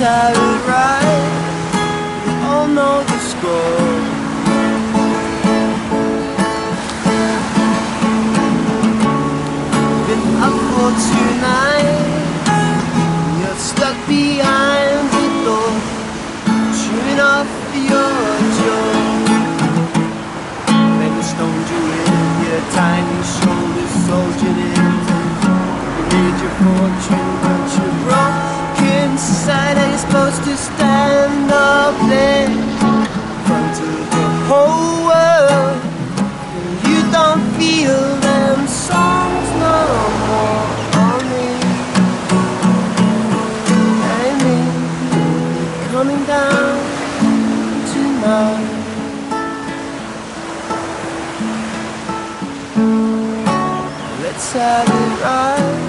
Have it right. We all know the score. Been up for two nights. coming down tonight. Let's have it right.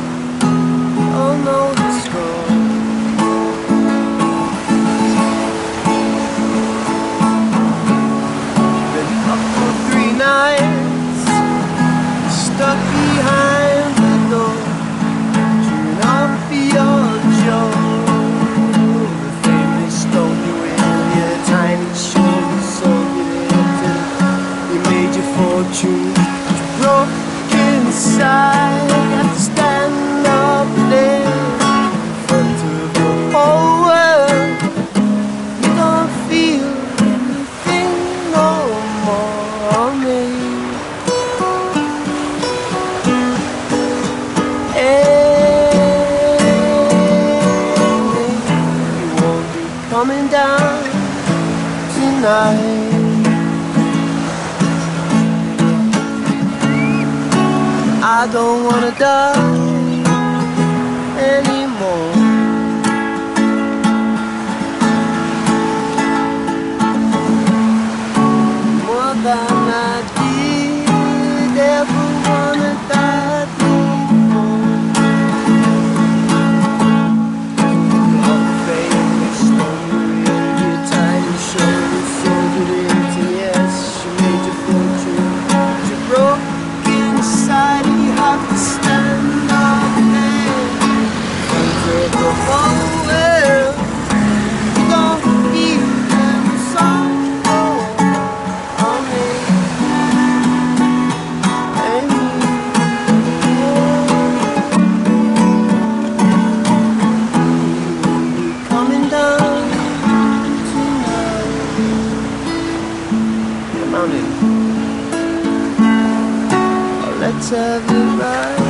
fortune broke inside. I have to stand up there in front of the whole world. You don't feel anything no more, mate. Hey, you won't be coming down tonight. don't wanna die. let's have it right.